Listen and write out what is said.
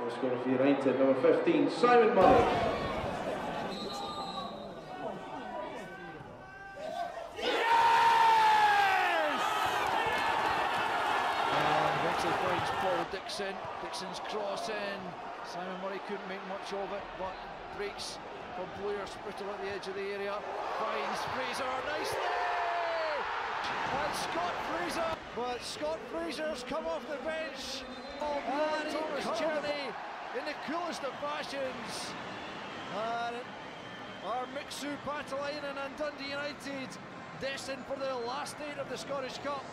Goal scorer for United, number 15, Simon Murray. Eventually finds Paul Dixon. Dixon's crossing. Simon Murray couldn't make much of it, but breaks for Blair Spittal at the edge of the area. Finds Fraser nicely! And Scott Fraser! But Scott Fraser's come off the bench. Oh, and Thomas Tierney in the fashions. And our Mixu Paatelainen and Dundee United destined for the last eight of the Scottish Cup.